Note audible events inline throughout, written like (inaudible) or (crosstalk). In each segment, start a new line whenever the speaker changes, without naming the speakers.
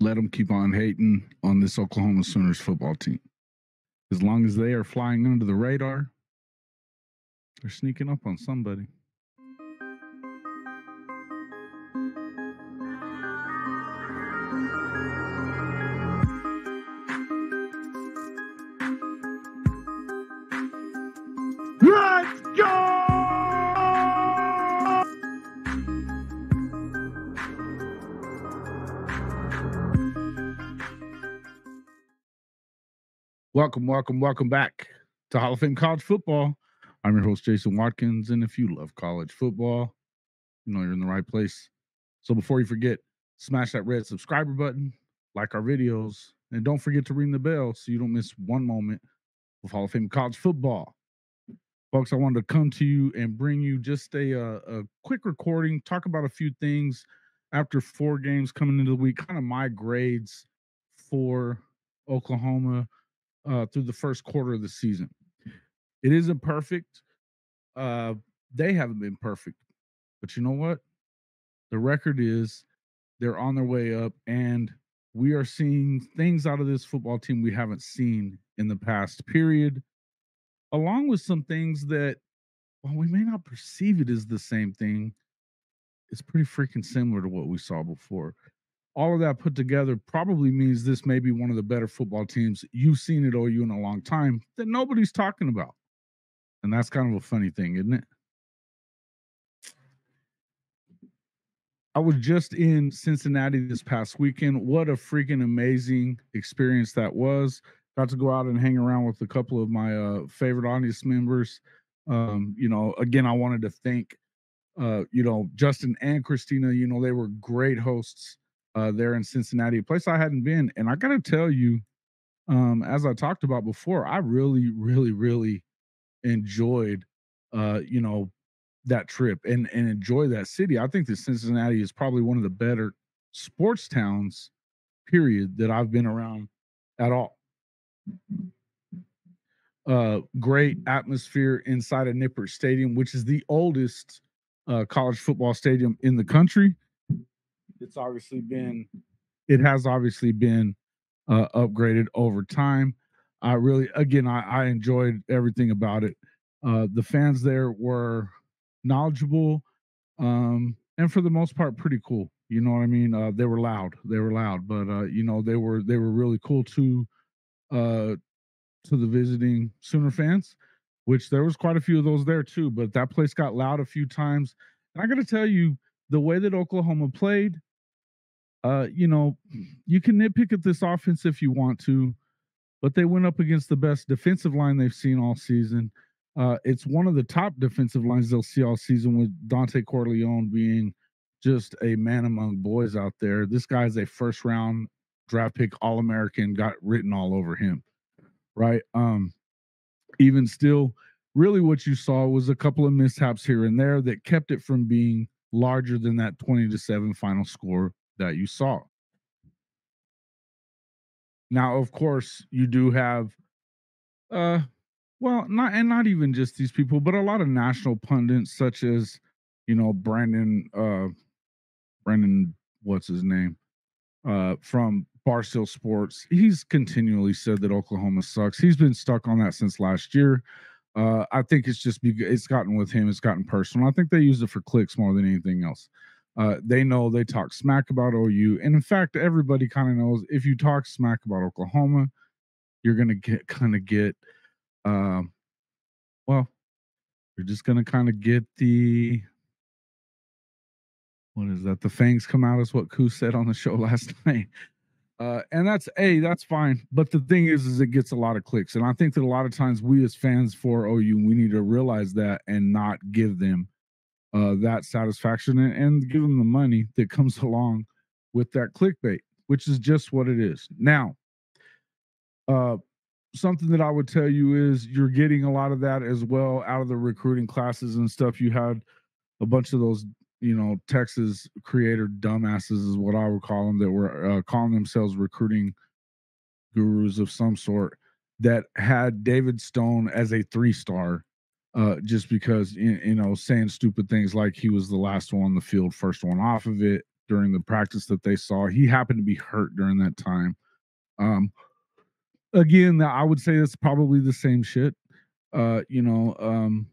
let them keep on hating on this Oklahoma Sooners football team. As long as they are flying under the radar, they're sneaking up on somebody. Welcome, welcome, welcome back to Hall of Fame College Football. I'm your host, Jason Watkins. And if you love college football, you know you're in the right place. So before you forget, smash that red subscriber button, like our videos, and don't forget to ring the bell so you don't miss one moment of Hall of Fame College Football. Folks, I wanted to come to you and bring you just a, uh, a quick recording, talk about a few things after four games coming into the week, kind of my grades for Oklahoma uh, through the first quarter of the season. It isn't perfect. Uh, they haven't been perfect, but you know what? The record is they're on their way up, and we are seeing things out of this football team we haven't seen in the past period, along with some things that, while we may not perceive it as the same thing, it's pretty freaking similar to what we saw before all of that put together probably means this may be one of the better football teams you've seen at OU in a long time that nobody's talking about. And that's kind of a funny thing, isn't it? I was just in Cincinnati this past weekend. What a freaking amazing experience that was. Got to go out and hang around with a couple of my uh, favorite audience members. Um, you know, again, I wanted to thank, uh, you know, Justin and Christina. You know, they were great hosts uh, there in Cincinnati, a place I hadn't been. And I got to tell you, um, as I talked about before, I really, really, really enjoyed, uh, you know, that trip and and enjoy that city. I think that Cincinnati is probably one of the better sports towns, period, that I've been around at all. Uh, great atmosphere inside of Nippert Stadium, which is the oldest uh, college football stadium in the country it's obviously been it has obviously been uh, upgraded over time. I really, again, I, I enjoyed everything about it. Uh, the fans there were knowledgeable, um, and for the most part, pretty cool. You know what I mean? Uh, they were loud. They were loud, but uh, you know they were they were really cool to uh, to the visiting Sooner fans, which there was quite a few of those there too. But that place got loud a few times. And I got to tell you, the way that Oklahoma played, uh, you know, you can nitpick at this offense if you want to, but they went up against the best defensive line they've seen all season. Uh, it's one of the top defensive lines they'll see all season with Dontay Corleone being just a man among boys out there. This guy's a first round draft pick, All American, got written all over him, right? Um, even still, really what you saw was a couple of mishaps here and there that kept it from being larger than that 20 to 7 final score that you saw. Now, of course, you do have uh well, not and not even just these people, but a lot of national pundits such as, you know, Brandon uh Brandon what's his name? Uh from Barstool Sports. He's continually said that Oklahoma sucks. He's been stuck on that since last year. Uh, I think it's just be, it's gotten with him. It's gotten personal. I think they use it for clicks more than anything else. Uh, they know they talk smack about OU, and in fact, everybody kind of knows if you talk smack about Oklahoma, you're gonna get kind of get, uh, well, you're just gonna kind of get the what is that? The fangs come out is what Koo said on the show (laughs) last night. Uh, and that's a that's fine. But the thing is, is it gets a lot of clicks, and I think that a lot of times we as fans for OU we need to realize that and not give them uh, that satisfaction and, and give them the money that comes (laughs) along with that clickbait, which is just what it is. Now, uh, something that I would tell you is you're getting a lot of that as well out of the recruiting classes and stuff. You had a bunch of those you know, Texas creator dumbasses is what I would call them that were uh, calling themselves recruiting gurus of some sort that had David Stone as a three star, uh, just because you, know saying stupid things like he was the last one on the field, first one off of it, during the practice that they saw. He happened to be hurt during that time. Um, again, I would say that's probably the same shit. Uh, you know, um,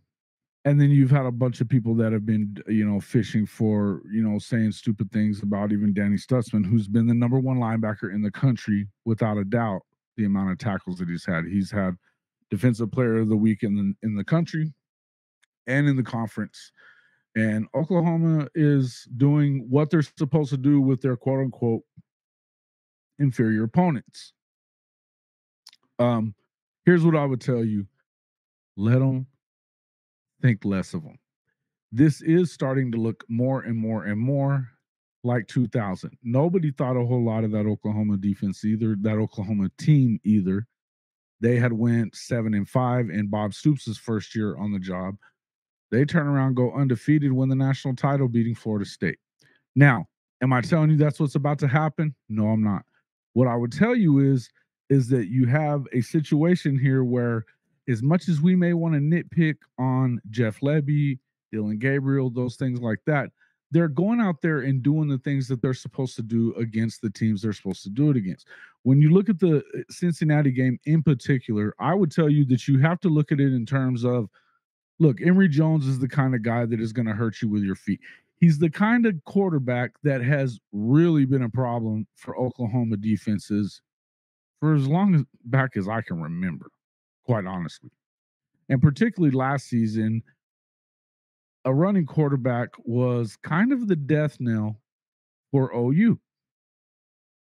and then you've had a bunch of people that have been, you know, fishing for, you know, saying stupid things about even Danny Stutsman, who's been the number one linebacker in the country without a doubt. The amount of tackles that he's had, he's had defensive player of the week in the in the country and in the conference. And Oklahoma is doing what they're supposed to do with their quote unquote inferior opponents. Um, here's what I would tell you: let them think less of them. This is starting to look more and more and more like 2000. Nobody thought a whole lot of that Oklahoma defense either, that Oklahoma team either. They had went seven and five in Bob Stoops' first year on the job. They turn around, go undefeated, win the national title, beating Florida State. Now, am I telling you that's what's about to happen? No, I'm not. What I would tell you is, is that you have a situation here where as much as we may want to nitpick on Jeff Lebby, Dillon Gabriel, those things like that, they're going out there and doing the things that they're supposed to do against the teams they're supposed to do it against. When you look at the uh, Cincinnati game in particular, I would tell you that you have to look at it in terms of look, Emory Jones is the kind of guy that is going to hurt you with your feet. He's the kind of quarterback that has really been a problem for Oklahoma defenses for as long as back as I can remember quite honestly. And particularly last season, a running quarterback was kind of the death knell for OU.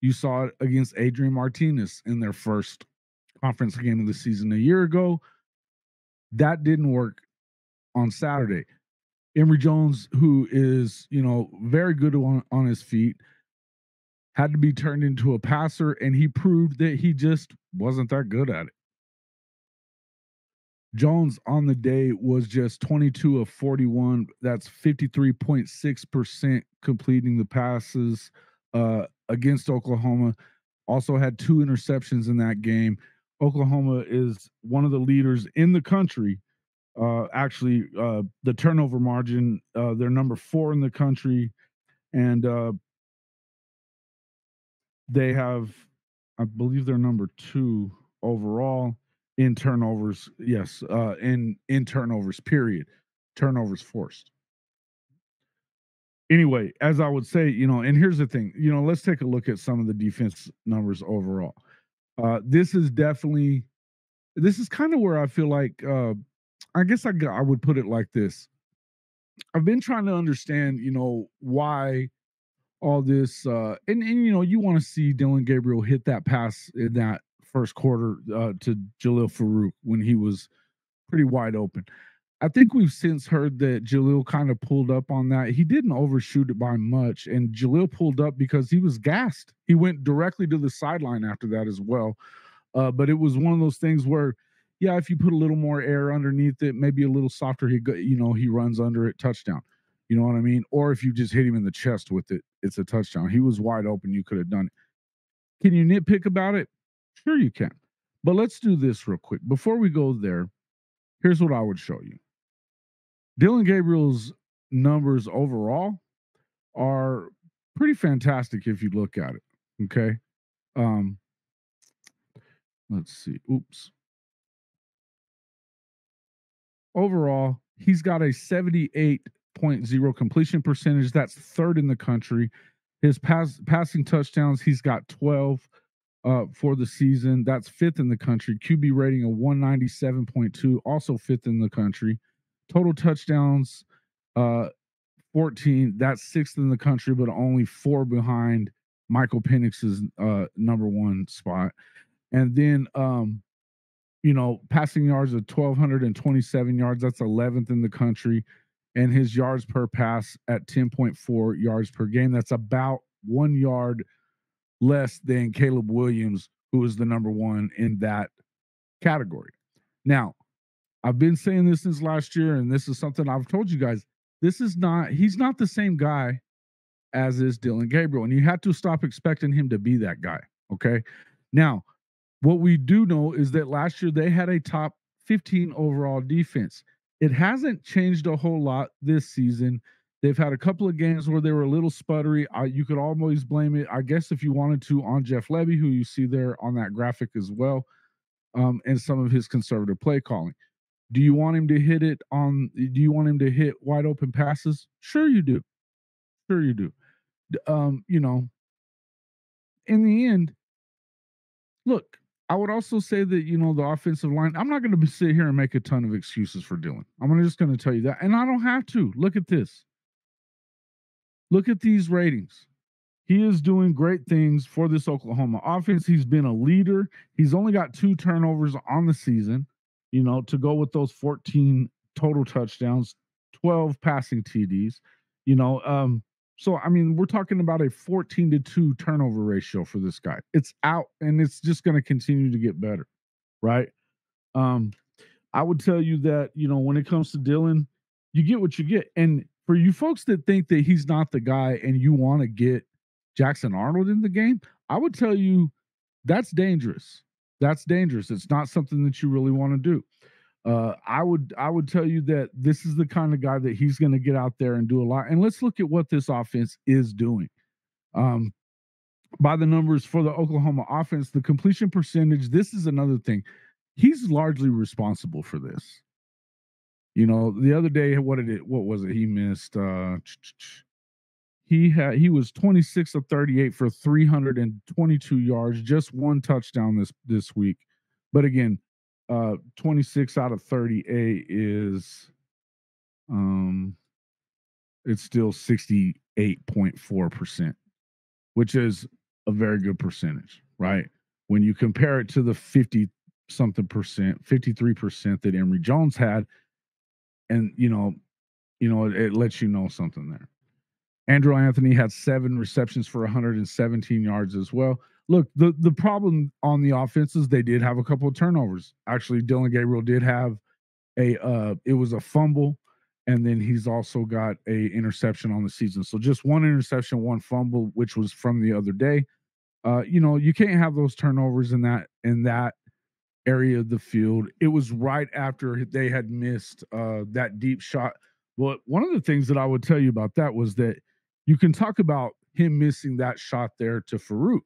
You saw it against Adrian Martinez in their first conference game of the season a year ago. That didn't work on Saturday. Emory Jones, who is, you know, very good on, on his feet, had to be turned into a passer, and he proved that he just wasn't that good at it. Jones on the day was just 22 of 41. That's 53.6% completing the passes uh, against Oklahoma. Also had two interceptions in that game. Oklahoma is one of the leaders in the country. Uh, actually, uh, the turnover margin, uh, they're number four in the country. And uh, they have, I believe they're number two overall in turnovers. Yes, uh, in in turnovers. Period. Turnovers forced. Anyway, as I would say, you know, and here's the thing, you know, let's take a look at some of the defense numbers overall. Uh, this is definitely, this is kind of where I feel like, uh, I guess I I would put it like this. I've been trying to understand, you know, why all this uh and, and you know you want to see dillon Gabriel hit that pass in that first quarter uh, to Jalil Farooq when he was pretty wide open. I think we've since heard that Jalil kind of pulled up on that. He didn't overshoot it by much, and Jalil pulled up because he was gassed. He went directly to the sideline after that as well. Uh, but it was one of those things where, yeah, if you put a little more air underneath it, maybe a little softer, he you know he runs under it, touchdown. You know what I mean? Or if you just hit him in the chest with it, it's a touchdown. He was wide open. You could have done it. Can you nitpick about it? Sure, you can. But let's do this real quick. Before we go there, here's what I would show you Dillon Gabriel's numbers overall are pretty fantastic if you look at it. Okay. Um, let's see. Oops. Overall, he's got a 78.0 completion percentage. That's third in the country. His pass passing touchdowns, he's got 12 uh, for the season. That's fifth in the country. QB rating of 197.2, also fifth in the country. Total touchdowns, uh, 14. That's sixth in the country, but only four behind Michael Penix's uh, number one spot. And then, um, you know, passing yards of 1,227 yards. That's 11th in the country. And his yards per pass at 10.4 yards per game. That's about one yard less than Caleb Williams, who is the number one in that category. Now, I've been saying this since last year, and this is something I've told you guys. This is not, he's not the same guy as is Dillon Gabriel. And you have to stop expecting him to be that guy. Okay. Now, what we do know is that last year they had a top 15 overall defense. It hasn't changed a whole lot this season They've had a couple of games where they were a little sputtery. I, you could always blame it, I guess, if you wanted to, on Jeff Lebby, who you see there on that graphic as well, um, and some of his conservative play calling. Do you want him to hit it on? Do you want him to hit wide open passes? Sure, you do. Sure, you do. Um, you know, in the end, look, I would also say that you know the offensive line. I'm not going to sit here and make a ton of excuses for Dillon. I'm just going to tell you that, and I don't have to. Look at this. Look at these ratings. He is doing great things for this Oklahoma offense. He's been a leader. He's only got two turnovers on the season, you know, to go with those 14 total touchdowns, 12 passing TDs, you know. Um, so I mean, we're talking about a 14 to 2 turnover ratio for this guy. It's out and it's just going to continue to get better, right? Um, I would tell you that, you know, when it comes to Dillon, you get what you get. And for you folks that think that he's not the guy and you want to get Jackson Arnold in the game, I would tell you that's dangerous. That's dangerous. It's not something that you really want to do. Uh, I would I would tell you that this is the kind of guy that he's going to get out there and do a lot. And let's look at what this offense is doing. Um, by the numbers for the Oklahoma offense, the completion percentage. This is another thing. He's largely responsible for this. You know, the other day, what did it? What was it? He missed. Uh, he had he was 26 of 38 for 322 yards, just one touchdown this this week. But again, uh 26 out of 38 is um it's still 68.4%, which is a very good percentage, right? When you compare it to the 50 something percent, 53% that Emory Jones had, and you know, you know, it, it lets you know something there. Andrel Anthony had seven receptions for 117 yards as well. Look, the the problem on the offense is they did have a couple of turnovers. Actually, Dillon Gabriel did have a uh it was a fumble and then he's also got a interception on the season. So just one interception, one fumble which was from the other day. Uh you know, you can't have those turnovers in that in that area of the field. It was right after they had missed uh, that deep shot. Well, one of the things that I would tell you about that was that you can talk about him missing that shot there to Farooq.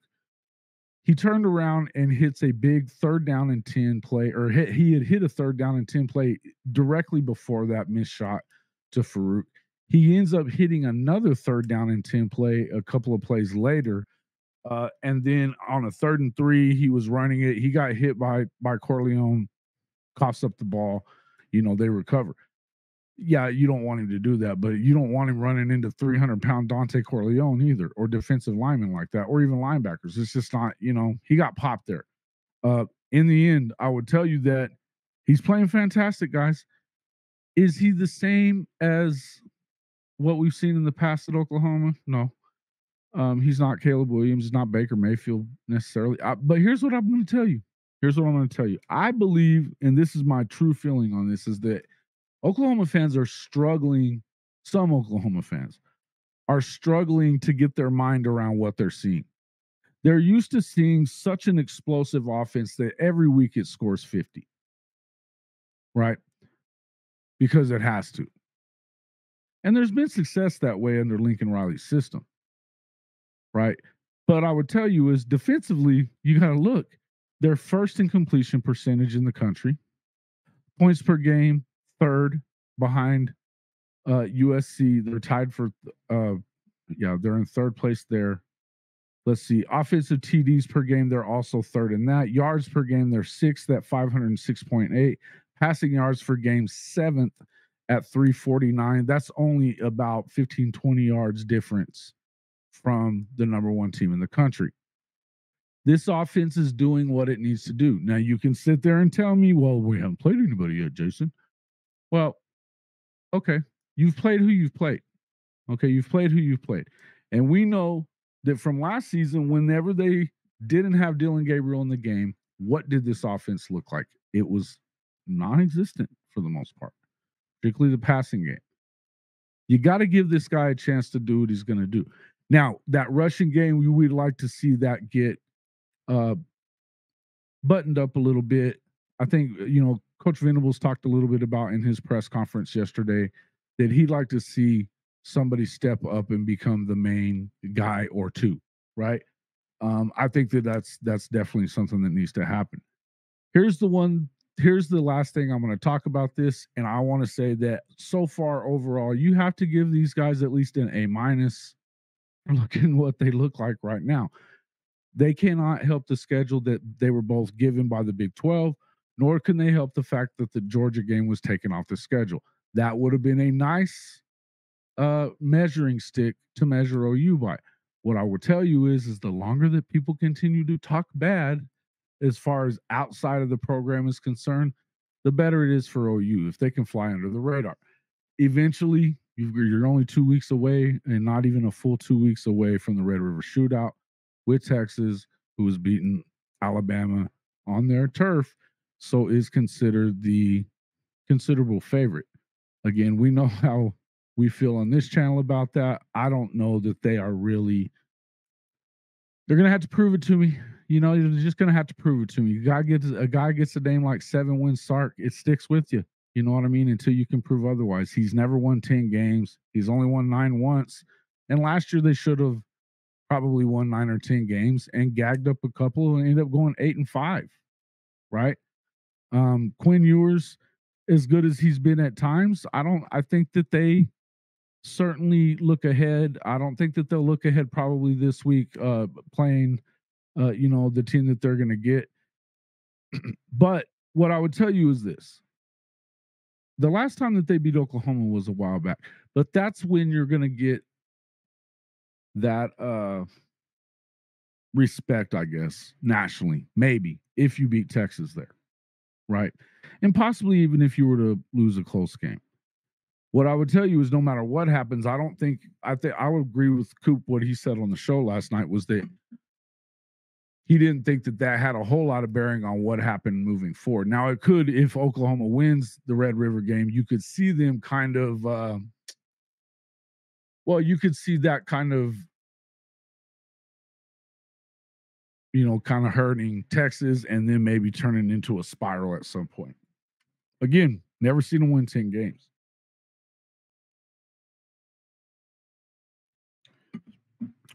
He turned around and hits a big third down and 10 play, or hit, he had hit a third down and 10 play directly before that missed shot to Farooq. He ends up hitting another third down and 10 play a couple of plays later uh, and then on a third and three, he was running it. He got hit by by Corleone, coughs up the ball. You know, they recover. Yeah, you don't want him to do that, but you don't want him running into 300 pound Dontay Corleone either, or defensive linemen like that, or even linebackers. It's just not, you know, he got popped there. Uh, in the end, I would tell you that he's playing fantastic, guys. Is he the same as what we've seen in the past at Oklahoma? No. Um, he's not Caleb Williams, he's not Baker Mayfield necessarily. I, but here's what I'm going to tell you. Here's what I'm going to tell you. I believe, and this is my true feeling on this, is that Oklahoma fans are struggling. Some Oklahoma fans are struggling to get their mind around what they're seeing. They're used to seeing such an explosive offense that every week it scores 50, right? Because it has to. And there's been success that way under Lincoln Riley's system right? But I would tell you is defensively, you got to look. They're first in completion percentage in the country, points per game, third behind uh, USC. They're tied for, uh, yeah, they're in third place there. Let's see, offensive TDs per game, they're also third in that. Yards per game, they're sixth at 506.8. Passing yards per game, seventh at 349. That's only about 15, 20 yards difference from the number one team in the country. This offense is doing what it needs to do. Now, you can sit there and tell me, well, we haven't played anybody yet, Jason. Well, okay. You've played who you've played. Okay. You've played who you've played. And we know that from last season, whenever they didn't have Dillon Gabriel in the game, what did this offense look like? It was non existent for the most part, particularly the passing game. You got to give this guy a chance to do what he's going to do. Now, that rushing game, we would like to see that get uh, buttoned up a little bit. I think, uh, you know, Coach Venables talked a little bit about in his press conference yesterday that he'd like to see somebody step up and become the main guy or two, right? Um, I think that that's that's definitely something that needs to happen. Here's the one. Here's the last thing I'm going to talk about this, and I want to say that so far overall, you have to give these guys at least an A minus. (laughs) Looking what they look like right now, they cannot help the schedule that they were both given by the Big 12, nor can they help the fact that the Georgia game was taken off the schedule. That would have been a nice uh, measuring stick to measure OU by. What I will tell you is, is the longer that people continue to talk bad, as far as outside of the program is concerned, the better it is for OU if they can fly under the radar. Eventually, you're only two weeks away, and not even a full two weeks away from the Red River Shootout with Texas, who was beating Alabama on their turf, so is considered the considerable favorite. Again, we know (laughs) how we feel on this channel about that. I don't know that they are really. They're gonna have to prove it to me. You know, you're just gonna have to prove it to me. Guy gets a guy gets a name like Seven Wins Sark, it sticks with you. You know what I mean? Until you can prove otherwise. He's never won 10 games. He's only won nine once. And last year they should have probably won nine or 10 games and gagged up a couple and ended up going eight and five. Right. Um, Quinn Ewers, as good as he's been at times, I don't I think that they certainly look ahead. I don't think that they'll look ahead probably this week, uh, playing, uh, you know, the team that they're going to get. (clears throat) but what I would tell you is this: the last time that they beat Oklahoma was a while back, but that's when you're going to get that uh respect, I guess, nationally, maybe if you beat Texas there, right? And possibly even if you were to lose a close game. What I would tell you is no matter what happens, I don't think I think I would agree with Coop what he said on the show last night was that he didn't think that that had a whole lot of bearing on what happened moving forward. Now it could if Oklahoma wins the Red River game, you could see them kind of uh, well, you could see that kind of you know, kind of hurting Texas and then maybe turning into a spiral at some point. Again, never seen them win 10 games.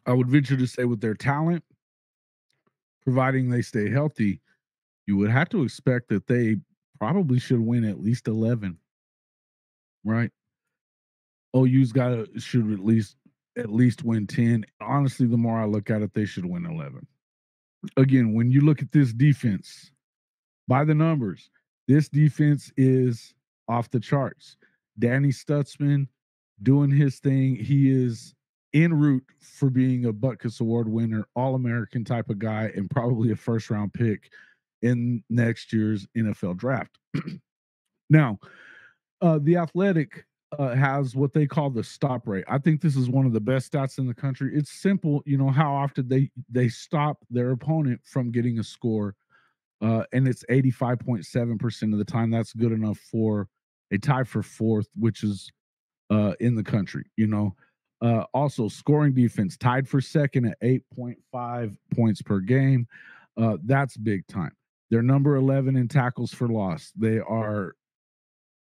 I would venture to say with their talent, providing they stay healthy, you would have to expect that they probably should win at least 11. Right? OU's got to should at least at least win 10. Honestly, the more I look at it, they should win 11. Again, when you look at this defense by the numbers, this defense is off the charts. Danny Stutsman doing his thing. He is en route for being a Butkus Award winner, All American type of guy, and probably a first round pick in next year's NFL draft. (clears throat) now, uh, the Athletic uh, has what they call the stop rate. I think this is one of the best stats in the country. It's simple, you know, how often they they stop their opponent from getting a score, uh, and it's eighty five point seven percent of the time. That's good enough for a tie for fourth, which is uh, in the country. You know, uh, also, scoring defense tied for second at 8.5 points per game. Uh, that's big time. They're number 11 in tackles for loss. They are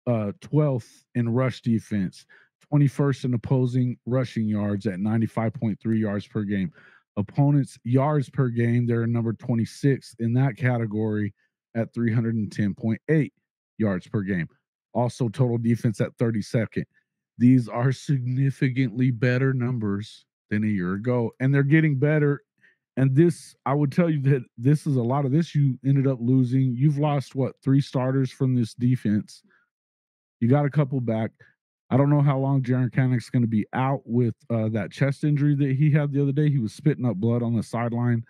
uh, 12th in rush defense, 21st in opposing rushing yards at 95.3 yards per game. Opponents' yards per game, they're number 26th in that category at 310.8 yards per game. Also, total defense at 32nd. These are significantly better numbers than a year ago, and they're getting better. And this, I would tell you that this is a lot of this you ended up losing. You've lost what three starters from this defense. You got a couple back. I don't know how long Jaren Kanak's going to be out with uh, that chest injury that he had the other day. He was spitting up blood on the sideline.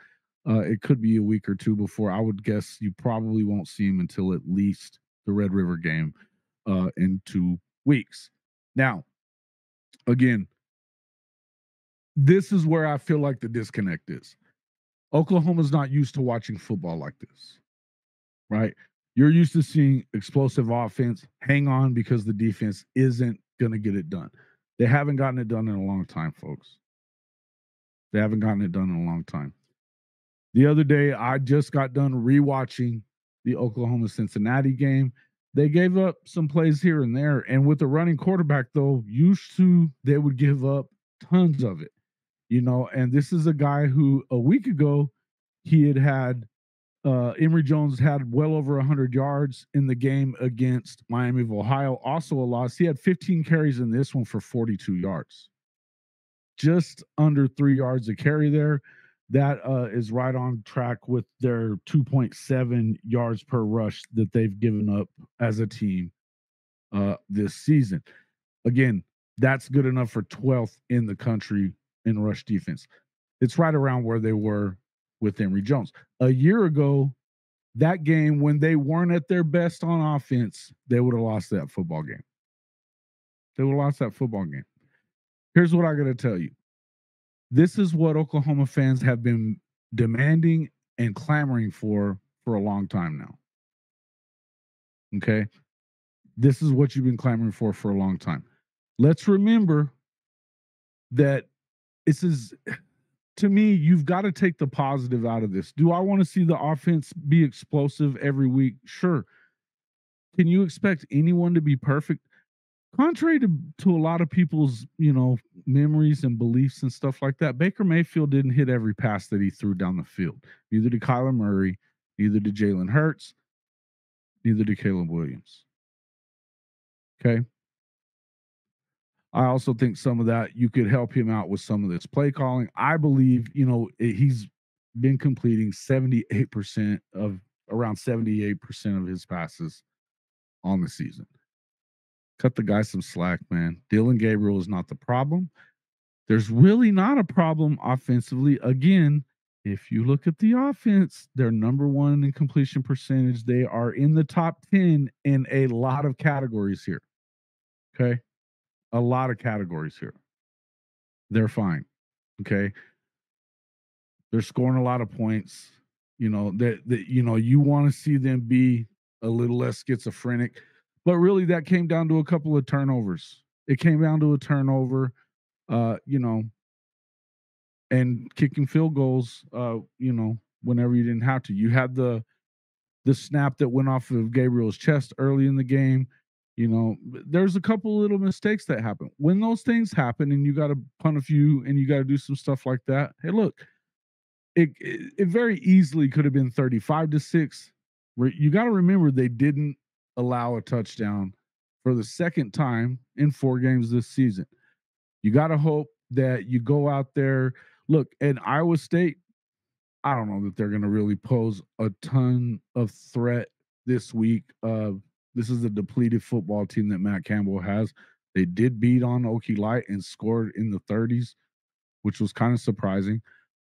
Uh, it could be a week or two before. I would guess you probably won't see him until at least the Red River game uh, in two weeks. Now, again, this is where I feel like the disconnect is. Oklahoma's not used to watching football like this, right? You're used to seeing explosive offense hang on because the defense isn't going to get it done. They haven't gotten it done in a long time, folks. They haven't gotten it done in a long time. The other day, I just got done rewatching the Oklahoma Cincinnati game They gave up some plays here and there. And with a running quarterback, though, used to they would give up tons of it. You know, and this is a guy who a week ago he had had uh Emory Jones had well over 100 yards in the game against Miami of Ohio, also a loss. He had 15 carries in this one for 42 yards. Just under 3 yards a carry there that uh, is right on track with their 2.7 yards per rush that they've given up as a team uh, this season. Again, that's good enough for 12th in the country in rush defense. It's right around where they were with Emory Jones. A year ago, that game, when they weren't at their best on offense, they would have lost that football game. They would have lost that football game. Here's what I got to tell you this is what Oklahoma fans have been demanding and clamoring for for a long time now. Okay. This is what you've been clamoring for for a long time. Let's remember that this is, to me, you've got to take the positive out of this. Do I want to see the offense be explosive every week? Sure. Can you expect anyone to be perfect? Contrary to, to a lot of people's you know memories and beliefs and stuff like that baker mayfield didn't hit every pass that he threw down the field. Neither did kyler murray. Neither did jalen hurts. Neither did caleb williams. Okay? I also think some of that you could help him out with some of this play calling. I believe you know eh, he's been completing 78% of around 78% of his passes on the season cut the guy some slack, man. Dillon Gabriel is not the problem. There's really not a problem offensively. Again, if you look at the offense, they're number one in completion percentage. They are in the top 10 in a lot of categories here. Okay. A lot of categories here. They're fine. Okay. They're scoring a lot of points. You know, that, that you know, you want to see them be a little less schizophrenic but really, that came down to a couple of turnovers. It came down to a turnover, uh, you know, and kicking field goals, uh, you know, whenever you didn't have to. You had the the snap that went off of Gabriel's chest early in the game. You know, there's a couple little mistakes that happen. When those things happen and you got to punt a few and you got to do some stuff like that, hey, look, it, it, it very easily could have been 35 to 6. You got to remember they didn't allow a touchdown for the second time in four games this season. You got to hope that you go out there. Look, in Iowa State, I don't know that they're going to really pose a ton of threat this week. Uh, this is a depleted football team that Matt Campbell has. They did beat on Okie Light and scored in the 30s, which was kind of surprising.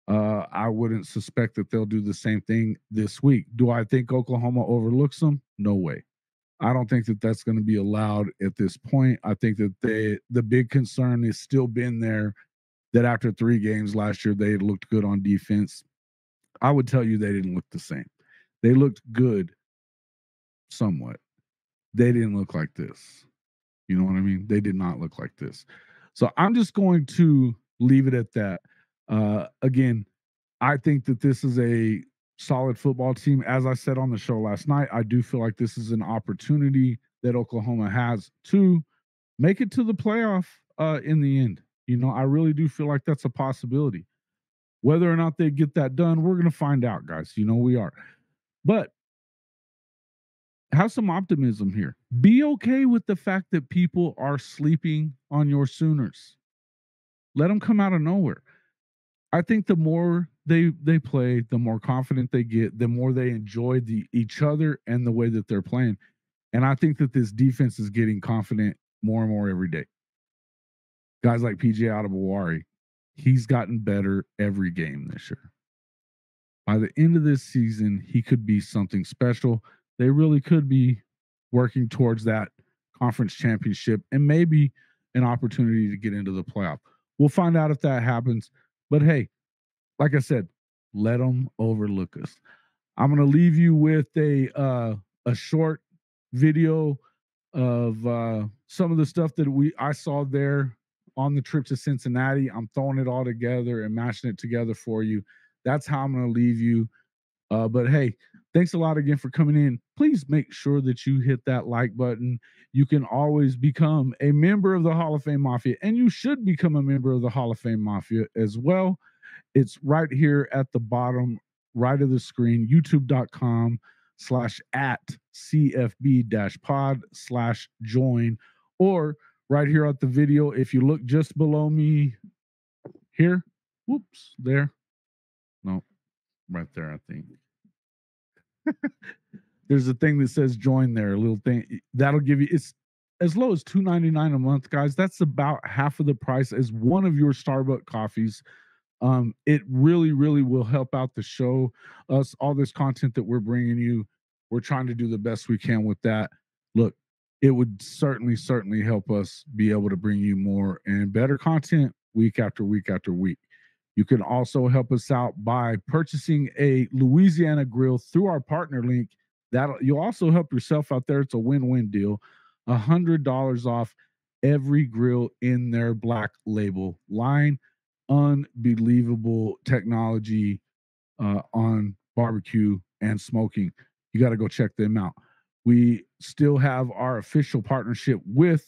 Uh, I wouldn't suspect that they'll do the same thing this week. Do I think Oklahoma overlooks them? No way. I don't think that that's going to be allowed at this point. I think that they the big concern has still been there that after three games last year they looked good on defense. I would tell you they didn't look the same. They looked good somewhat. They didn't look like this. You know what I mean? They did not look like this. So I'm just going to leave it at that. Uh, again, I think that this is a solid football team. As I said on the show last night, I do feel like this is an opportunity that Oklahoma has to make it to the playoff uh, in the end. You know, I really do feel like that's a possibility. Whether or not they get that done, we're going to find out, guys. You know, we are. But have some optimism here. Be okay with the fact that people are sleeping on your Sooners. Let them come out of nowhere. I think the more they they play, the more confident they get, the more they enjoy the each other and the way that they're playing. And I think that this defense is getting confident more and more every day. Guys like PJ Adebawore, he's gotten better every game this year. By the end of this season, he could be something special. They really could be working towards that conference championship and maybe an opportunity to get into the playoff. We'll find out if that happens. But hey, like I said, let them overlook us. I'm gonna leave you with a uh, a short video of uh, some of the stuff that we I saw there on the trip to Cincinnati. I'm throwing it all together and mashing it together for you. That's how I'm gonna leave you. Uh, but hey, Thanks a lot again for coming in. Please make sure that you hit that like button. You can always become a member of the Hall of Fame Mafia, and you should become a member of the Hall of Fame Mafia as well. It's right here at the bottom right of the screen, youtube.com slash at CFB dash pod slash join, or right here at the video. If you look just below me here, whoops, there. No, right there, I think. (laughs) There's a thing that says join there, a little thing that'll give you it's as low as 2.99 a month, guys. That's about half of the price as one of your Starbucks coffees. Um, it really, really will help out the show, us, all this content that we're bringing you. We're trying to do the best we can with that. Look, it would certainly, certainly help us be able to bring you more and better content week after week after week. You can also help us out by purchasing a Louisiana grill through our partner link. That you'll also help yourself out there. It's a win-win deal. A hundred dollars off every grill in their black label line. Unbelievable technology uh, on barbecue and smoking. You got to go check them out. We still have our official partnership with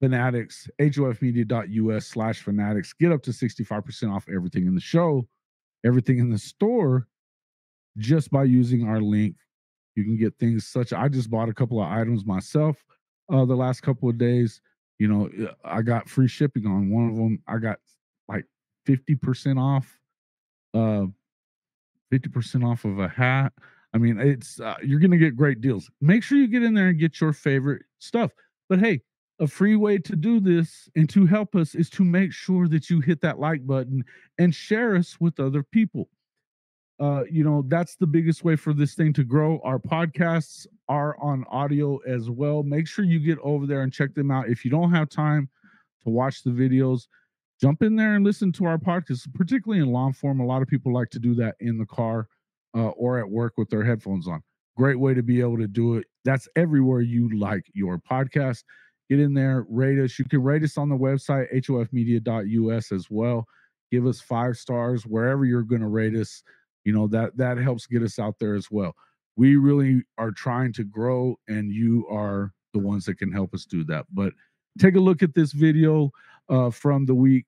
Fanatics, hofmedia.us slash fanatics. Get up to 65% off everything in the show, everything in the store, just by using our link. You can get things such. I just bought a couple of items myself uh, the last couple of days. You know, uh, I got free shipping on one of them. I got like 50% off, uh, 50% off of a hat. I mean, it's uh, you're gonna get great deals. Make sure you get in there and get your favorite stuff. But hey, a free way to do this and to help us is to make sure that you hit that like button and share us with other people. Uh, you know, that's the biggest way for this thing to grow. Our podcasts are on audio as well. Make sure you get over there and check them out. If you don't have time to watch the videos, jump in there and listen to our podcast, particularly in long form. A lot of people like to do that in the car uh, or at work with their headphones on. Great way to be able to do it. That's everywhere you like your podcast get in there, rate us. You can rate us on the website, hofmedia.us as well. Give us five stars wherever you're going to rate us. You know, that that helps get us out there as well. We really are trying to grow, and you are the ones that can help us do that. But take a look at this video uh, from the week,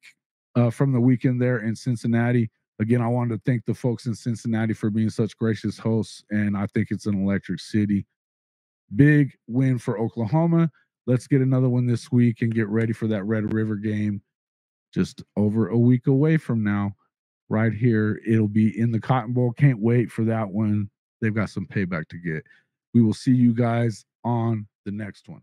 uh, from the weekend there in Cincinnati. Again, I wanted to thank the folks in Cincinnati for being such gracious hosts, and I think it's an electric city. Big win for Oklahoma let's get another one this week and get ready for that Red River game just over a week away from now. Right here, it'll be in the Cotton Bowl. Can't wait for that one. They've got some payback to get. We will see you guys on the next one.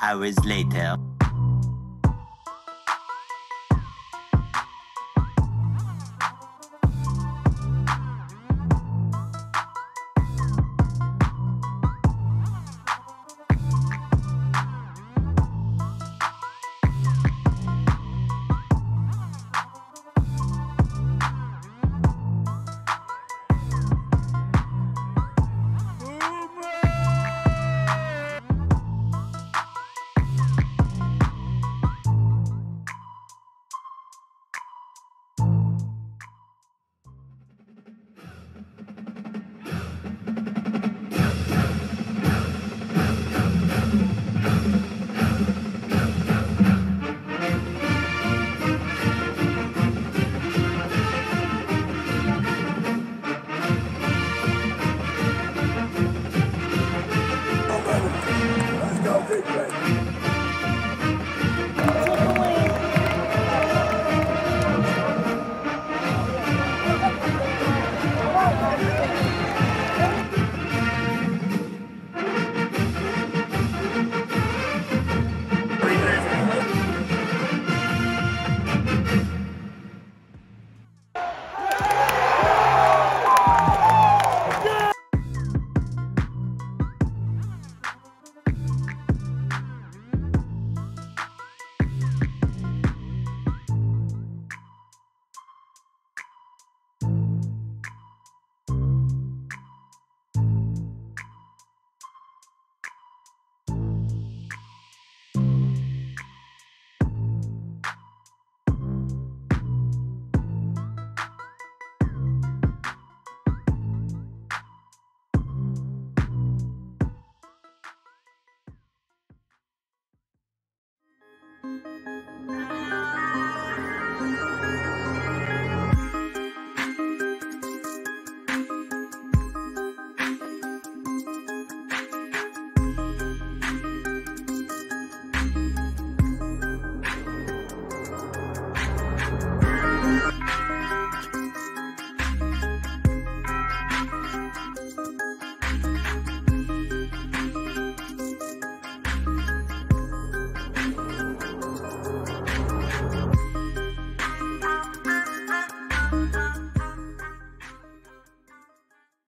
Hours later.